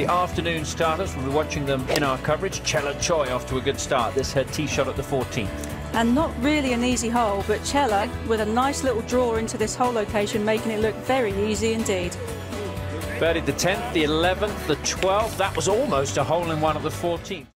The afternoon starters, we'll be watching them in our coverage. Chella Choi off to a good start. This her tee shot at the 14th. And not really an easy hole, but Chella with a nice little draw into this hole location, making it look very easy indeed. Birdied the 10th, the 11th, the 12th. That was almost a hole in one at the 14th.